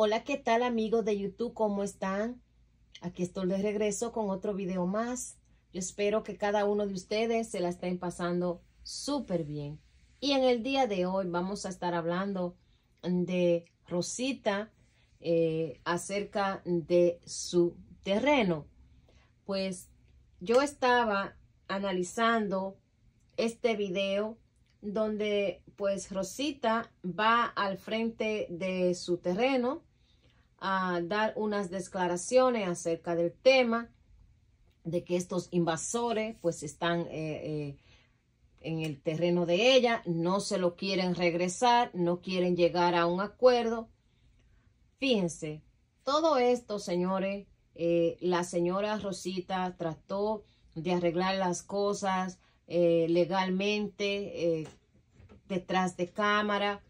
Hola, ¿qué tal amigos de YouTube? ¿Cómo están? Aquí estoy de regreso con otro video más. Yo espero que cada uno de ustedes se la estén pasando súper bien. Y en el día de hoy vamos a estar hablando de Rosita eh, acerca de su terreno. Pues yo estaba analizando este video donde pues Rosita va al frente de su terreno a dar unas declaraciones acerca del tema de que estos invasores pues están eh, eh, en el terreno de ella, no se lo quieren regresar, no quieren llegar a un acuerdo. Fíjense, todo esto, señores, eh, la señora Rosita trató de arreglar las cosas legalmente detrás de cámara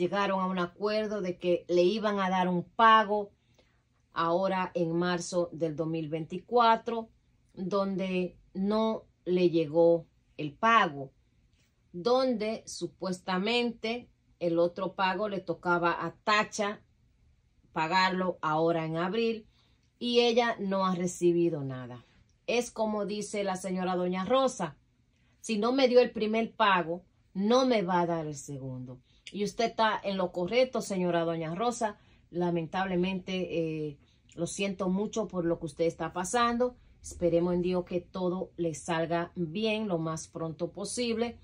llegaron a un acuerdo de que le iban a dar un pago ahora en marzo del 2024, donde no le llegó el pago, donde supuestamente el otro pago le tocaba a Tacha pagarlo ahora en abril y ella no ha recibido nada. Es como dice la señora Doña Rosa, si no me dio el primer pago, no me va a dar el segundo. Y usted está en lo correcto, señora Doña Rosa. Lamentablemente, eh, lo siento mucho por lo que usted está pasando. Esperemos en Dios que todo le salga bien lo más pronto posible,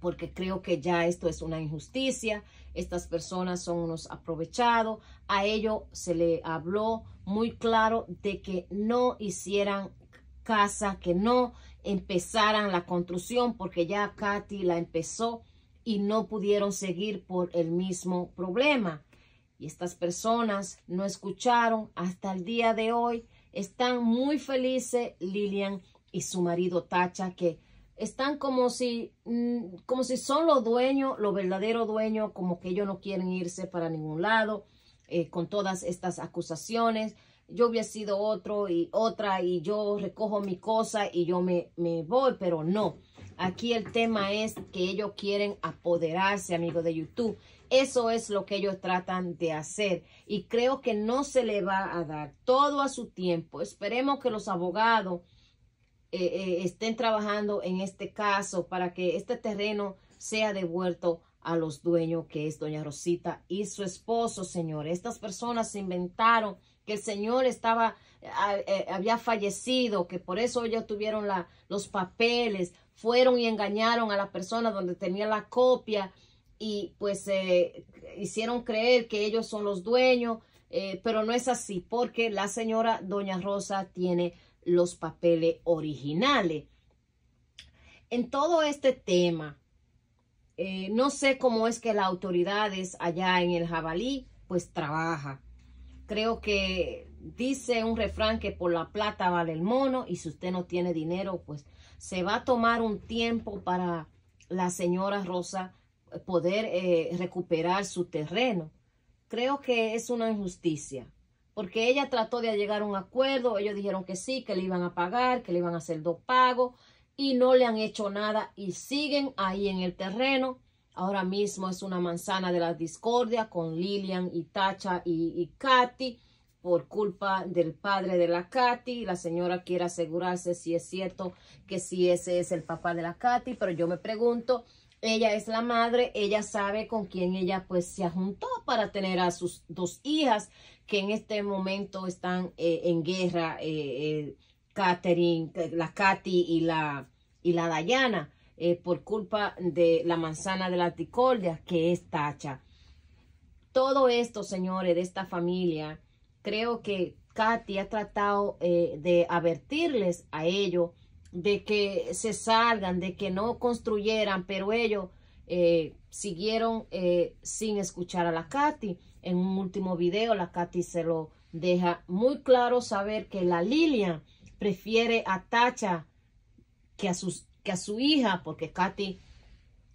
porque creo que ya esto es una injusticia. Estas personas son unos aprovechados. A ellos se le habló muy claro de que no hicieran casa, que no empezaran la construcción, porque ya Katy la empezó y no pudieron seguir por el mismo problema. Y estas personas no escucharon hasta el día de hoy. Están muy felices Lilian y su marido Tacha, que están como si, mm, como si son los dueños, los verdaderos dueños, como que ellos no quieren irse para ningún lado eh, con todas estas acusaciones. Yo hubiera sido otro y otra y yo recojo mi cosa y yo me, me voy, pero no. Aquí el tema es que ellos quieren apoderarse, amigos de YouTube. Eso es lo que ellos tratan de hacer y creo que no se le va a dar todo a su tiempo. Esperemos que los abogados eh, eh, estén trabajando en este caso para que este terreno sea devuelto a los dueños que es doña Rosita y su esposo, señor. Estas personas se inventaron que el señor estaba, eh, había fallecido, que por eso ellos tuvieron los papeles fueron y engañaron a la persona donde tenía la copia y pues eh, hicieron creer que ellos son los dueños, eh, pero no es así porque la señora Doña Rosa tiene los papeles originales. En todo este tema, eh, no sé cómo es que las autoridades allá en el jabalí pues trabaja. Creo que dice un refrán que por la plata vale el mono y si usted no tiene dinero pues se va a tomar un tiempo para la señora Rosa poder eh, recuperar su terreno. Creo que es una injusticia, porque ella trató de llegar a un acuerdo, ellos dijeron que sí, que le iban a pagar, que le iban a hacer dos pagos, y no le han hecho nada y siguen ahí en el terreno. Ahora mismo es una manzana de la discordia con Lilian y Tacha y, y Katy por culpa del padre de la Katy. La señora quiere asegurarse si es cierto que si ese es el papá de la Katy, pero yo me pregunto, ella es la madre, ella sabe con quién ella pues se juntó para tener a sus dos hijas que en este momento están eh, en guerra, eh, eh, la Katy y la, y la Dayana, por culpa de la manzana de la discordia que es Tacha. Todo esto, señores, de esta familia, creo que Katy ha tratado eh, de advertirles a ellos de que se salgan, de que no construyeran, pero ellos eh, siguieron eh, sin escuchar a la Katy. En un último video, la Katy se lo deja muy claro saber que la Lilian prefiere a Tacha que a, sus, que a su hija, porque Katy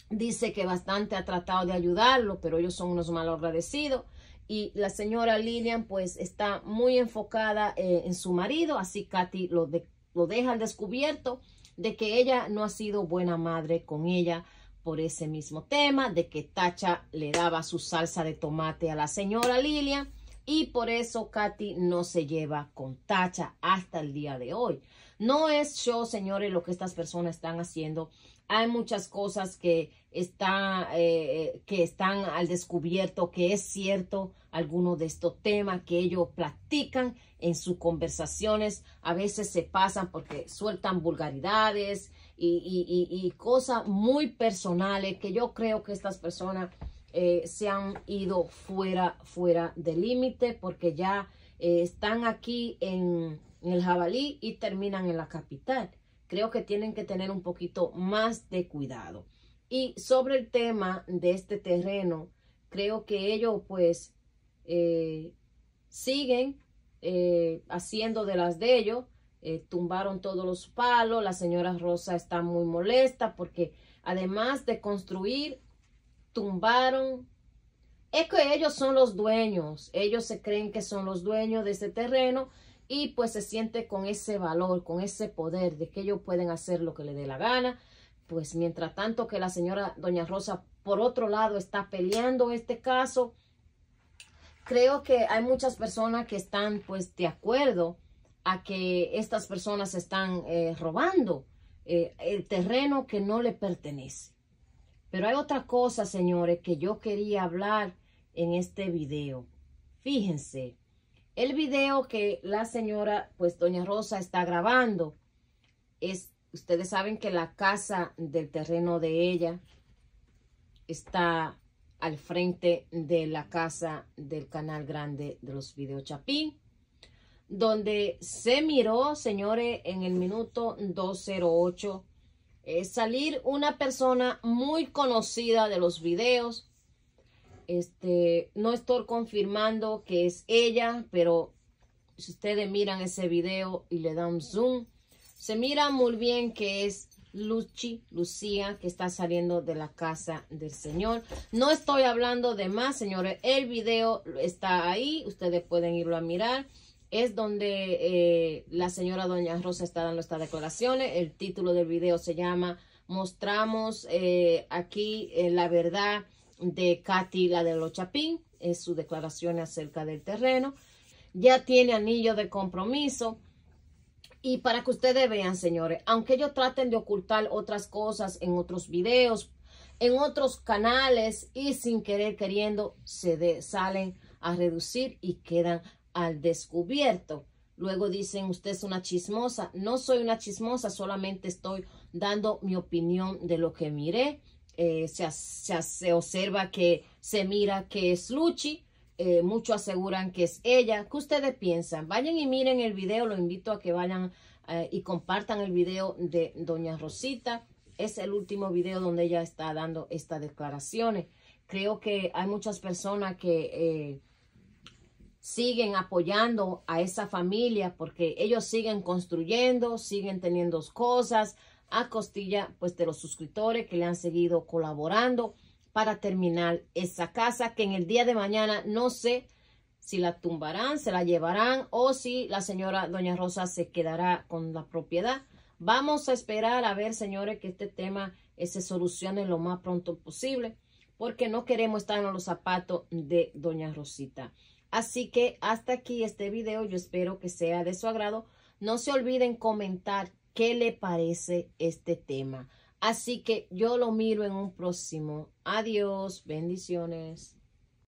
dice que bastante ha tratado de ayudarlo, pero ellos son unos mal agradecidos y la señora Lilian pues está muy enfocada eh, en su marido, así Katy lo, lo deja al descubierto de que ella no ha sido buena madre con ella por ese mismo tema de que Tacha le daba su salsa de tomate a la señora Lilian y por eso Katy no se lleva con Tacha hasta el día de hoy. No es show, señores, lo que estas personas están haciendo. Hay muchas cosas que, está, eh, que están al descubierto, que es cierto, algunos de estos temas que ellos platican en sus conversaciones. A veces se pasan porque sueltan vulgaridades y, y cosas muy personales que yo creo que estas personas eh, se han ido fuera, fuera del límite porque ya eh, están aquí en, el jabalí y terminan en la capital. Creo que tienen que tener un poquito más de cuidado. Y sobre el tema de este terreno, creo que ellos pues eh, siguen haciendo de las de ellos. tumbaron todos los palos. La señora Rosa está muy molesta porque además de construir tumbaron. Es que ellos son los dueños, ellos se creen que son los dueños de ese terreno y pues se siente con ese valor, con ese poder de que ellos pueden hacer lo que le dé la gana. Pues mientras tanto que la señora Doña Rosa, por otro lado, está peleando este caso, creo que hay muchas personas que están pues de acuerdo a que estas personas están eh, robando eh, el terreno que no le pertenece. Pero hay otra cosa, señores, que yo quería hablar en este video. Fíjense, el video que la señora, pues doña Rosa está grabando, es, ustedes saben que la casa del terreno de ella está al frente de la casa del canal grande de los videos Chapín, donde se miró, señores, en el minuto 208 salir una persona muy conocida de los videos. Este, no estoy confirmando que es ella, pero si ustedes miran ese video y le dan zoom, se mira muy bien que es Luchi, Lucía, que está saliendo de la casa del Señor. No estoy hablando de más, señores. El video está ahí. Ustedes pueden irlo a mirar es donde eh, la señora Doña Rosa está dando estas declaraciones. El título del video se llama Mostramos eh, aquí eh, la verdad de Katy, la de los Chapín. Es su declaración acerca del terreno. Ya tiene anillo de compromiso. Y para que ustedes vean, señores, aunque ellos traten de ocultar otras cosas en otros videos, en otros canales y sin querer queriendo, se salen a reducir y quedan al descubierto. Luego dicen, usted es una chismosa. No soy una chismosa, solamente estoy dando mi opinión de lo que miré. Eh, se, se, observa que se mira que es Luchi. Eh, muchos aseguran que es ella. ¿Qué ustedes piensan? Vayan y miren el video. Lo invito a que vayan eh, y compartan el video de Doña Rosita. Es el último video donde ella está dando estas declaraciones. Creo que hay muchas personas que siguen apoyando a esa familia porque ellos siguen construyendo, siguen teniendo cosas a costilla pues de los suscriptores que le han seguido colaborando para terminar esa casa que en el día de mañana no sé si la tumbarán, se la llevarán o si la señora Doña Rosa se quedará con la propiedad. Vamos a esperar a ver, señores, que este tema se solucione lo más pronto posible porque no queremos estar en los zapatos de Doña Rosita. Así que hasta aquí este video. Yo espero que sea de su agrado. No se olviden comentar qué le parece este tema. Así que yo lo miro en un próximo. Adiós. Bendiciones.